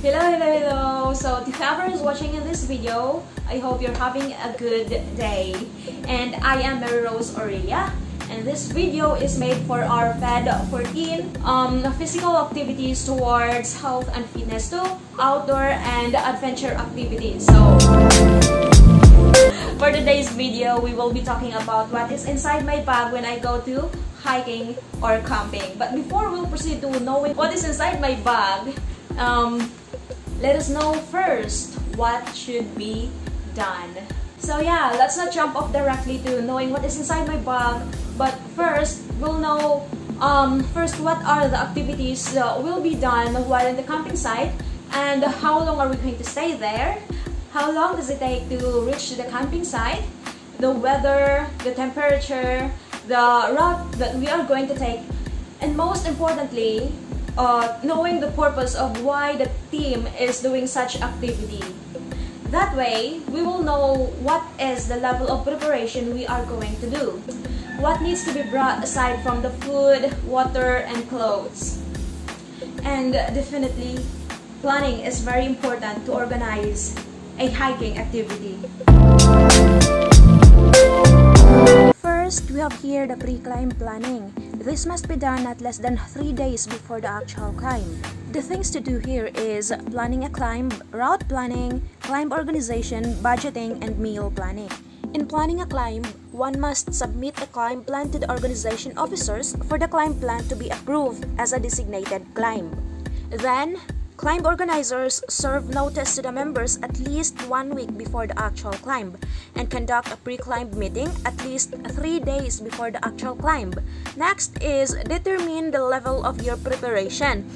Hello, hello, hello! So, to whoever is watching in this video, I hope you're having a good day. And I am Merry Rose Aurelia. And this video is made for our PhEd 14 um, physical activities towards health and fitness to outdoor and adventure activities. So, for today's video, we will be talking about what is inside my bag when I go to hiking or camping. But before we'll proceed to knowing what is inside my bag, um, let us know first what should be done. So yeah, let's not jump off directly to knowing what is inside my bag, but first we'll know um, first what are the activities that will be done while in the camping site and how long are we going to stay there, how long does it take to reach the camping site, the weather, the temperature, the route that we are going to take, and most importantly, uh, knowing the purpose of why the team is doing such activity. That way, we will know what is the level of preparation we are going to do. What needs to be brought aside from the food, water, and clothes. And definitely, planning is very important to organize a hiking activity. First, we have here the pre-climb planning. This must be done at less than 3 days before the actual climb. The things to do here is planning a climb, route planning, climb organization, budgeting, and meal planning. In planning a climb, one must submit the climb plan to the organization officers for the climb plan to be approved as a designated climb. Then, Climb organizers serve notice to the members at least one week before the actual climb and conduct a pre-climb meeting at least three days before the actual climb. Next is determine the level of your preparation.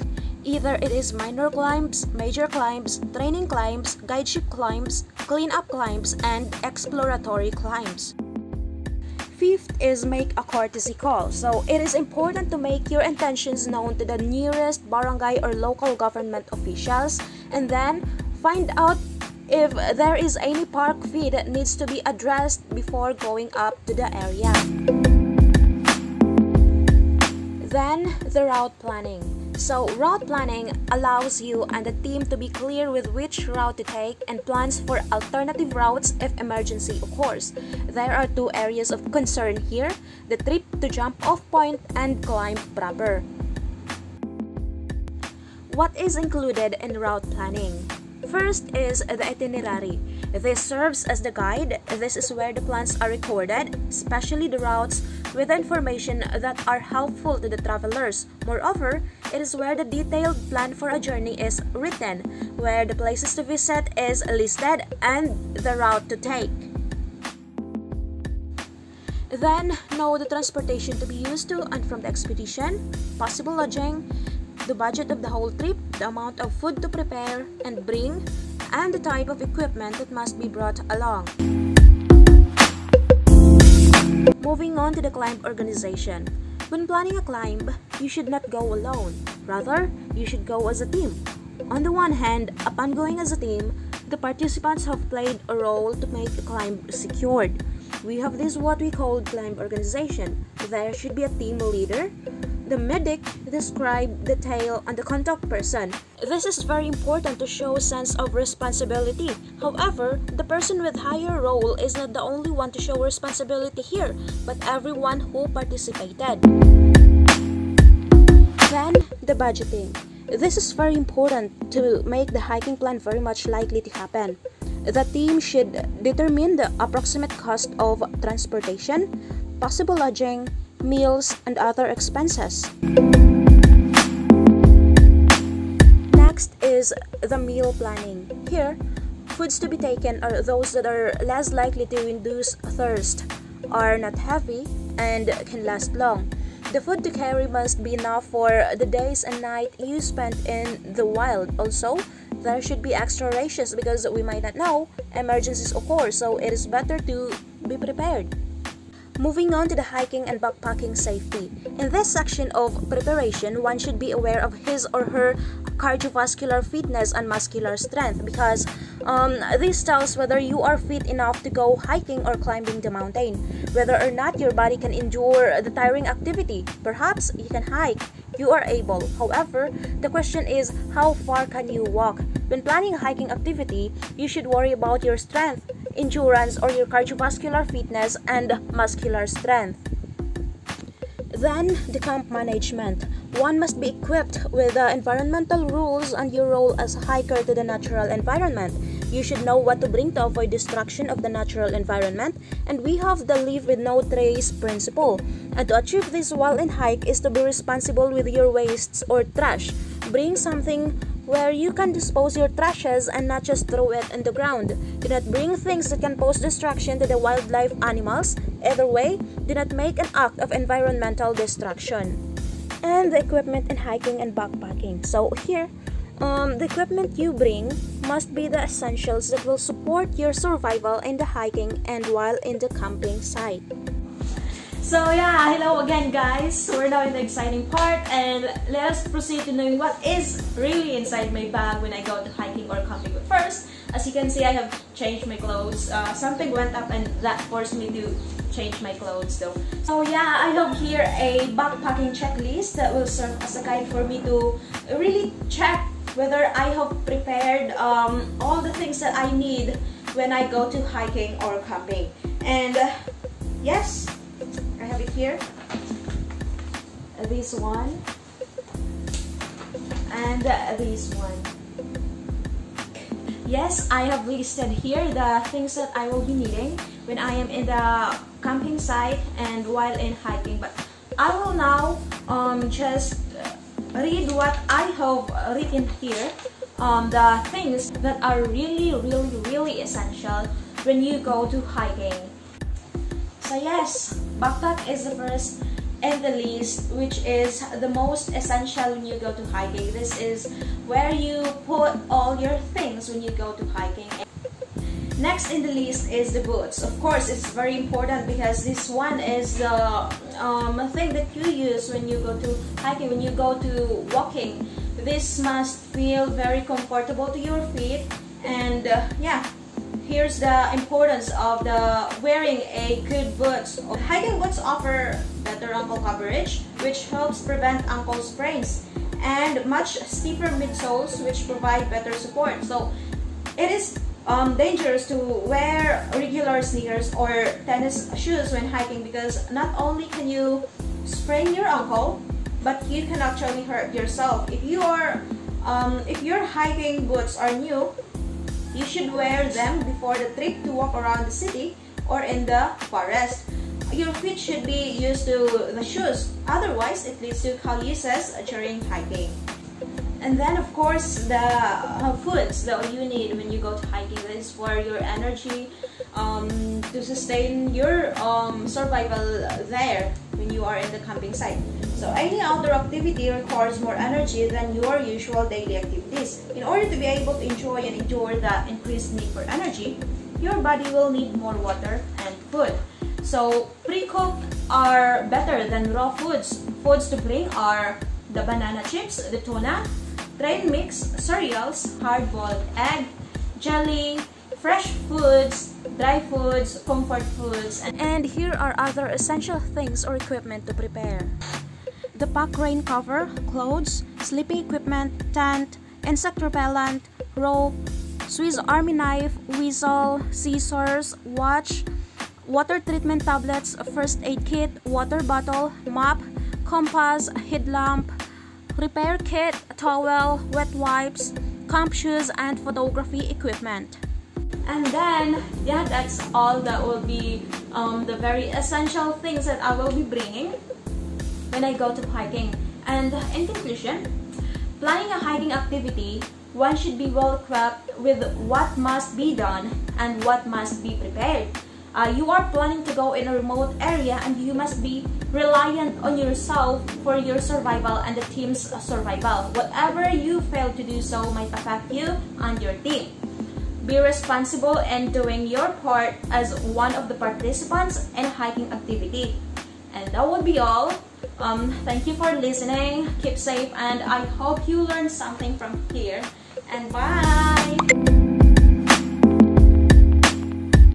Either it is minor climbs, major climbs, training climbs, guideship climbs, clean-up climbs, and exploratory climbs. Fifth is make a courtesy call. So it is important to make your intentions known to the nearest barangay or local government officials and then find out if there is any park fee that needs to be addressed before going up to the area. Then the route planning. So, route planning allows you and the team to be clear with which route to take and plans for alternative routes if emergency occurs. There are two areas of concern here the trip to jump off point and climb proper. What is included in route planning? First is the itinerary. This serves as the guide. This is where the plans are recorded, especially the routes with information that are helpful to the travelers. Moreover, it is where the detailed plan for a journey is written, where the places to visit is listed, and the route to take. Then, know the transportation to be used to and from the expedition, possible lodging, the budget of the whole trip, the amount of food to prepare and bring, and the type of equipment that must be brought along. Moving on to the climb organization. When planning a climb, you should not go alone. Rather, you should go as a team. On the one hand, upon going as a team, the participants have played a role to make the climb secured. We have this what we call climb organization. There should be a team leader, the medic describe the tail and the contact person. This is very important to show a sense of responsibility. However, the person with higher role is not the only one to show responsibility here, but everyone who participated. Then, the budgeting. This is very important to make the hiking plan very much likely to happen. The team should determine the approximate cost of transportation, possible lodging, meals, and other expenses. Next is the meal planning. Here, foods to be taken are those that are less likely to induce thirst, are not heavy, and can last long. The food to carry must be enough for the days and night you spent in the wild. Also, there should be extra rations because we might not know emergencies occur, so it is better to be prepared. Moving on to the hiking and backpacking safety. In this section of preparation, one should be aware of his or her cardiovascular fitness and muscular strength because um, this tells whether you are fit enough to go hiking or climbing the mountain, whether or not your body can endure the tiring activity. Perhaps you can hike you are able. However, the question is how far can you walk? When planning a hiking activity, you should worry about your strength, endurance, or your cardiovascular fitness and muscular strength. Then, the camp management. One must be equipped with the environmental rules and your role as a hiker to the natural environment. You should know what to bring to avoid destruction of the natural environment, and we have the leave with no trace principle. And to achieve this while in hike is to be responsible with your wastes or trash. Bring something where you can dispose your trashes and not just throw it in the ground. Do not bring things that can pose destruction to the wildlife animals. Either way, do not make an act of environmental destruction. And the equipment in hiking and backpacking. So here, um, the equipment you bring must be the essentials that will support your survival in the hiking and while in the camping site. So yeah, hello again guys. We're now in the exciting part and let us proceed to knowing what is really inside my bag when I go to hiking or camping. But first, as you can see, I have changed my clothes. Uh, something went up and that forced me to change my clothes though. So yeah, I have here a backpacking checklist that will serve as a guide for me to really check whether I have prepared um, all the things that I need when I go to hiking or camping. And uh, yes, here. This one. And this one. Yes, I have listed here the things that I will be needing when I am in the camping site and while in hiking. But I will now um, just read what I have written here. Um, the things that are really, really, really essential when you go to hiking. So yes, backpack is the first and the least, which is the most essential when you go to hiking. This is where you put all your things when you go to hiking. Next in the list is the boots. Of course, it's very important because this one is the um, thing that you use when you go to hiking, when you go to walking. This must feel very comfortable to your feet and uh, yeah, Here's the importance of the wearing a good boots. Hiking boots offer better ankle coverage, which helps prevent ankle sprains, and much stiffer midsoles, which provide better support. So it is um, dangerous to wear regular sneakers or tennis shoes when hiking because not only can you sprain your ankle, but you can actually hurt yourself. If you are um, if your hiking boots are new, you should wear them before the trip to walk around the city or in the forest. Your feet should be used to the shoes, otherwise it leads to calluses during hiking. And then of course the uh, foods that you need when you go to hiking this for your energy um, to sustain your um, survival there when you are in the camping site. So any outdoor activity requires more energy than your usual daily activities. In order to be able to enjoy and endure the increased need for energy, your body will need more water and food. So pre-cooked are better than raw foods. Foods to bring are the banana chips, the tuna, trail mix, cereals, hard-boiled egg, jelly, fresh foods, dry foods, comfort foods, and, and here are other essential things or equipment to prepare the pack rain cover, clothes, sleeping equipment, tent, insect repellent, rope, Swiss Army knife, whistle, scissors, watch, water treatment tablets, first aid kit, water bottle, map, compass, headlamp, repair kit, towel, wet wipes, camp shoes, and photography equipment. And then, yeah, that's all that will be um, the very essential things that I will be bringing when I go to hiking. And in conclusion, planning a hiking activity, one should be well equipped with what must be done and what must be prepared. Uh, you are planning to go in a remote area and you must be reliant on yourself for your survival and the team's survival. Whatever you fail to do so might affect you and your team. Be responsible in doing your part as one of the participants in hiking activity. And that would be all. Um, thank you for listening. Keep safe and I hope you learned something from here. And bye!